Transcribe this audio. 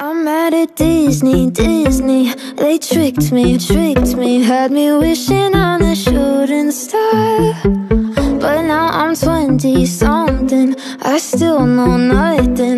I'm mad at Disney, Disney. They tricked me, tricked me. Had me wishing on a shooting star. But now I'm 20-something I still know nothing.